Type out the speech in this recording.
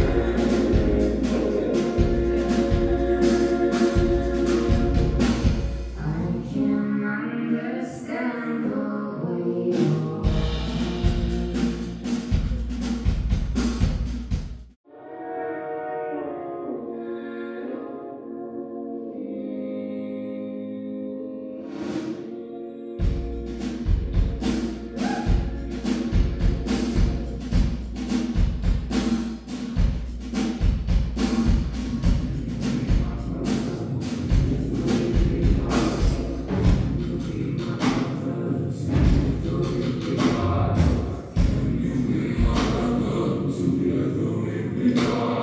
Amen. We are.